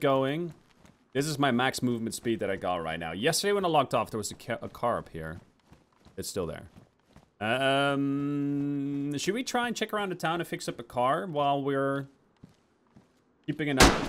going. This is my max movement speed that I got right now. Yesterday when I logged off, there was a, ca a car up here. It's still there. Um, should we try and check around the town to fix up a car while we're keeping an eye?